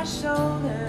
my shoulder.